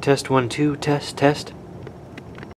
Test one, two, test, test.